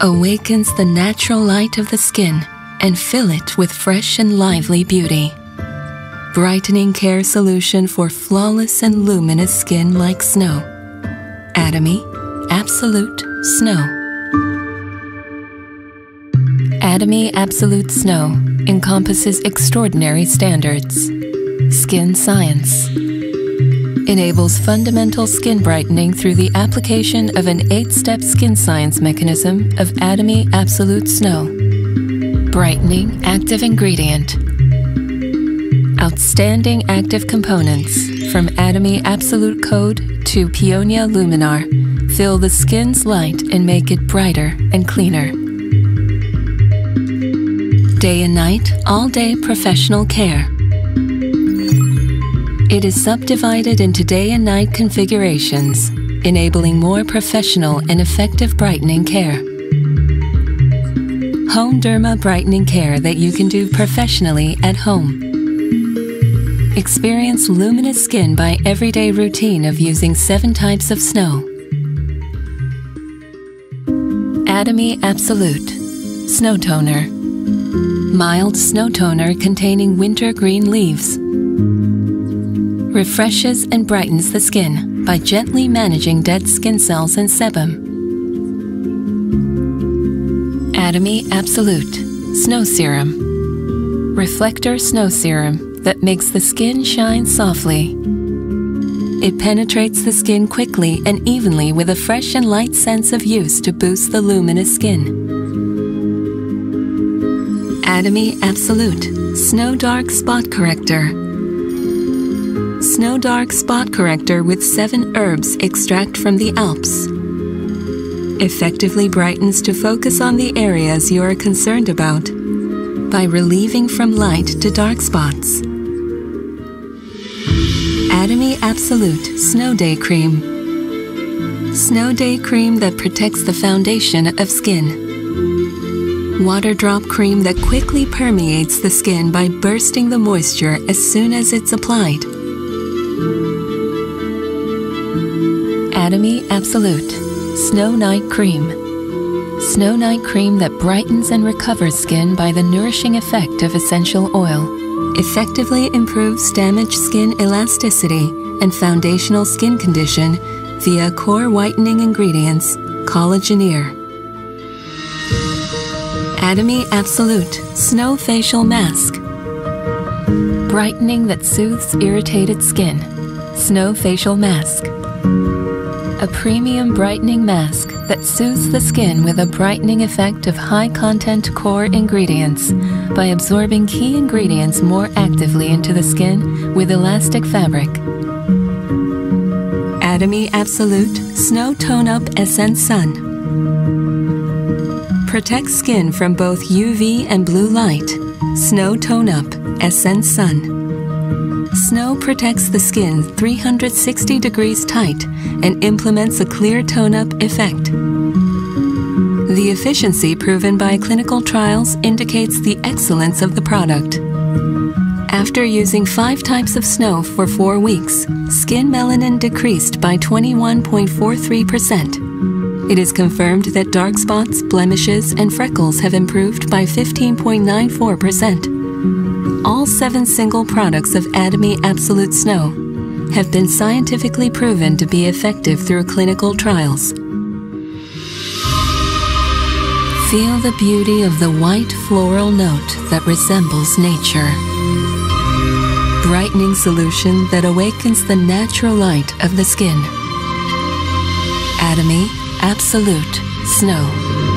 awakens the natural light of the skin and fill it with fresh and lively beauty. Brightening care solution for flawless and luminous skin like snow. Atomy Absolute Snow. Atomy Absolute Snow encompasses extraordinary standards. Skin science enables fundamental skin brightening through the application of an eight step skin science mechanism of Atomy Absolute Snow. Brightening active ingredient. Outstanding active components from Atomy Absolute Code to Peonia Luminar fill the skin's light and make it brighter and cleaner. Day and night, all day professional care. It is subdivided into day and night configurations, enabling more professional and effective brightening care. Home Derma brightening care that you can do professionally at home. Experience luminous skin by everyday routine of using seven types of snow. Atomy Absolute Snow Toner Mild snow toner containing winter green leaves refreshes and brightens the skin by gently managing dead skin cells and sebum. Atomy Absolute Snow Serum Reflector Snow Serum that makes the skin shine softly. It penetrates the skin quickly and evenly with a fresh and light sense of use to boost the luminous skin. Atomy Absolute Snow Dark Spot Corrector Snow Dark Spot Corrector with 7 herbs extract from the Alps. Effectively brightens to focus on the areas you are concerned about by relieving from light to dark spots. Atomy Absolute Snow Day Cream. Snow Day Cream that protects the foundation of skin. Water drop cream that quickly permeates the skin by bursting the moisture as soon as it's applied. Atomy Absolute Snow Night Cream. Snow Night Cream that brightens and recovers skin by the nourishing effect of essential oil. Effectively improves damaged skin elasticity and foundational skin condition via core whitening ingredients, collagenere. Atomy Absolute Snow Facial Mask. Brightening that soothes irritated skin. Snow Facial Mask a premium brightening mask that soothes the skin with a brightening effect of high content core ingredients by absorbing key ingredients more actively into the skin with elastic fabric. Atomy Absolute Snow Tone Up Essence Sun protects skin from both UV and blue light. Snow Tone Up Essence Sun. Snow protects the skin 360 degrees tight and implements a clear tone up effect. The efficiency proven by clinical trials indicates the excellence of the product. After using five types of snow for four weeks, skin melanin decreased by 21.43%. It is confirmed that dark spots, blemishes, and freckles have improved by 15.94% all seven single products of Atomy Absolute Snow have been scientifically proven to be effective through clinical trials. Feel the beauty of the white floral note that resembles nature. Brightening solution that awakens the natural light of the skin. Atomy Absolute Snow.